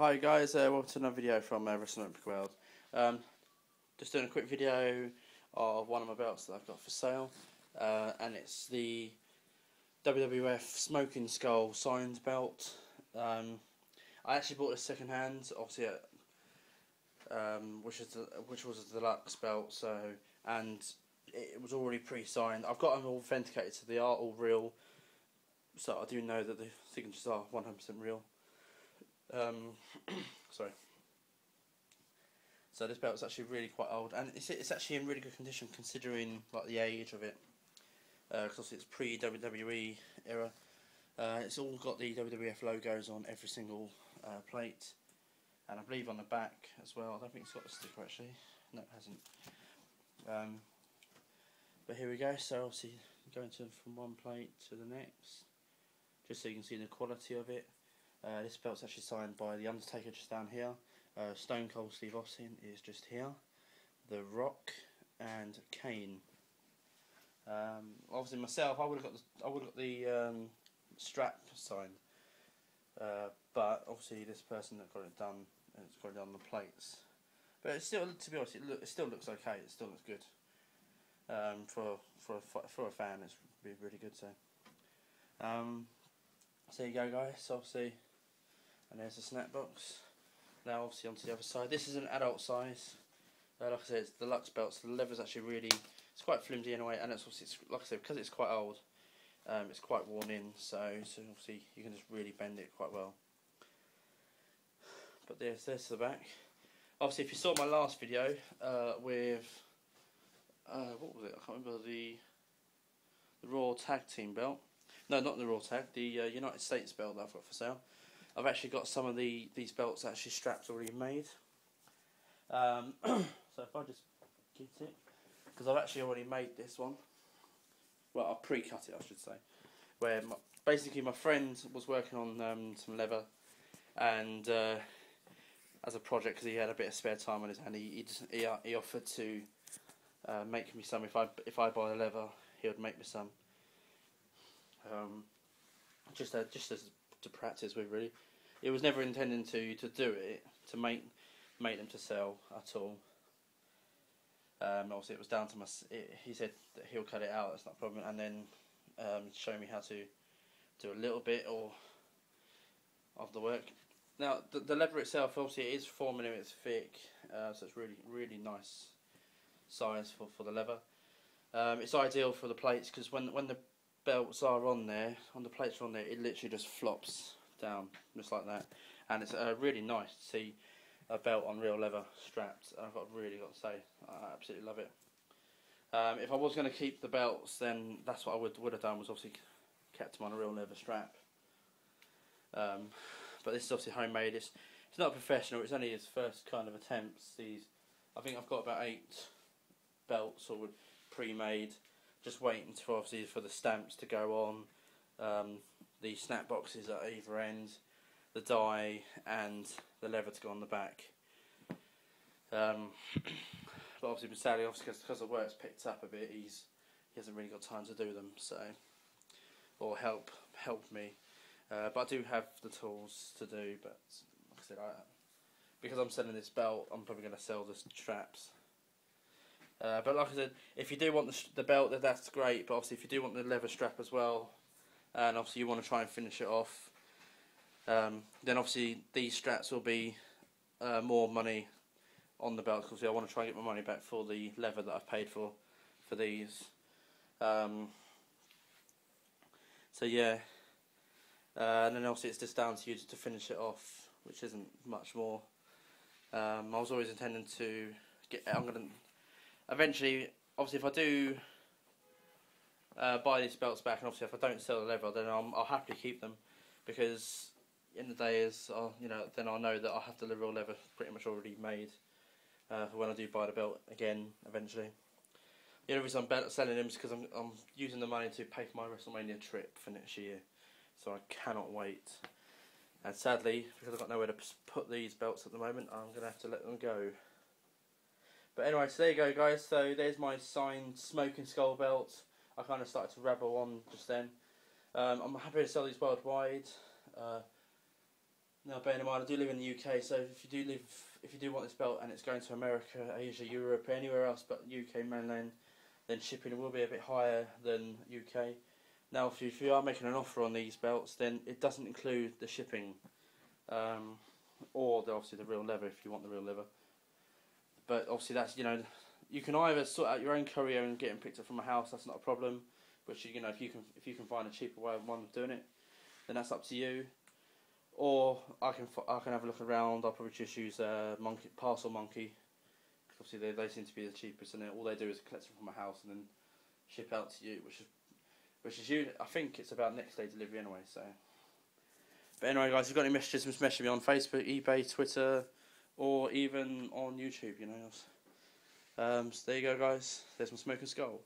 Hi guys, uh, welcome to another video from uh, Wrestling Replica World. Um, just doing a quick video of one of my belts that I've got for sale, uh, and it's the WWF Smoking Skull signed belt. Um, I actually bought this second hand, obviously, at, um, which is the, which was a deluxe belt. So, and it was already pre-signed. I've got them authenticated, so they are all real. So I do know that the signatures are one hundred percent real. Um, sorry. So this belt is actually really quite old, and it's it's actually in really good condition considering like the age of it. Because uh, it's pre WWE era. Uh, it's all got the WWF logos on every single uh, plate, and I believe on the back as well. I don't think it's got the sticker actually. No, it hasn't. Um, but here we go. So obviously going to from one plate to the next, just so you can see the quality of it. Uh, this belt's actually signed by The Undertaker just down here. Uh, Stone Cold Steve Austin is just here. The Rock and Kane. Um, obviously myself, I would have got the I would have got the um, strap signed, uh, but obviously this person that got it done, it's got it on the plates. But it still, to be honest, it, look, it still looks okay. It still looks good. Um, for for a, for a fan, it's really really good. So, um, so there you go, guys. Obviously and there's the snap box. Now obviously onto the other side. This is an adult size. Uh, like I said, it's deluxe belt, so the leather's actually really, it's quite flimsy anyway, and it's obviously, it's, like I said, because it's quite old, um, it's quite worn in, so, so obviously you can just really bend it quite well. But there's, there's the back. Obviously, if you saw my last video uh, with, uh, what was it, I can't remember, the, the Raw Tag Team belt. No, not the Raw Tag, the uh, United States belt that I've got for sale. I've actually got some of the these belts actually straps already made. Um, so if I just get it, because I've actually already made this one. Well, I pre-cut it, I should say. Where my, basically my friend was working on um, some leather, and uh, as a project, because he had a bit of spare time on his hand, he he, he offered to uh, make me some. If I if I buy the leather, he would make me some. Um, just uh, just as to practice with, really it was never intending to to do it to make make them to sell at all. Um, obviously, it was down to my. It, he said that he'll cut it out. That's not a problem, and then um, show me how to do a little bit or of the work. Now, the, the itself, obviously, it is four millimeters thick, uh, so it's really really nice size for for the leather. Um, it's ideal for the plates because when when the belts are on there, on the plates are on there, it literally just flops down just like that. And it's uh, really nice to see a belt on real leather strapped. I've got really got to say I absolutely love it. Um, if I was going to keep the belts then that's what I would, would have done was obviously kept them on a real leather strap. Um, but this is obviously homemade. It's, it's not professional. It's only his first kind of attempts. These I think I've got about eight belts or pre-made just waiting for obviously for the stamps to go on um, the snap boxes at either end, the die and the leather to go on the back. Um, but obviously, sadly, obviously because the work's picked up a bit, he's he hasn't really got time to do them. So, or help help me. Uh, but I do have the tools to do. But like I said, I, because I'm selling this belt, I'm probably going to sell the straps. Uh, but like I said, if you do want the, the belt, then that's great. But obviously, if you do want the leather strap as well, and obviously you want to try and finish it off, um, then obviously these straps will be uh, more money on the belt because I want to try and get my money back for the leather that I've paid for for these. Um, so yeah, uh, and then obviously it's just down to you to finish it off, which isn't much more. Um, I was always intending to get. I'm gonna eventually, obviously, if I do uh, buy these belts back, and obviously if I don't sell the leather, then i will happily keep them because in the day is, I'll, you know, then I'll know that I'll have the real leather pretty much already made uh, for when I do buy the belt again eventually. The only reason I'm selling them is because I'm, I'm using the money to pay for my WrestleMania trip for next year, so I cannot wait. And sadly, because I've got nowhere to put these belts at the moment, I'm going to have to let them go. But anyway, so there you go guys, so there's my signed Smoking Skull belt. I kind of started to rebel on just then. Um, I'm happy to sell these worldwide. Uh, Now, bear in mind, I do live in the UK, so if you do live, if you do want this belt and it's going to America, Asia, Europe, anywhere else but UK mainland, then shipping will be a bit higher than UK. Now, if you, if you are making an offer on these belts, then it doesn't include the shipping, um, or the, obviously the real leather if you want the real leather. But obviously, that's you know, you can either sort out your own courier and get them picked up from a house. That's not a problem. But you know, if you can if you can find a cheaper way one of doing it, then that's up to you. Or I can I can have a look around. I'll probably just use a uh, monkey parcel monkey. Cause obviously they they seem to be the cheapest, and all they do is collect them from a house and then ship out to you, which is which is you. I think it's about next day delivery anyway. So. But anyway, guys, if you've got any messages, just message me on Facebook, eBay, Twitter, or even on YouTube. You know. Um, so there you go, guys. There's my smoking skull.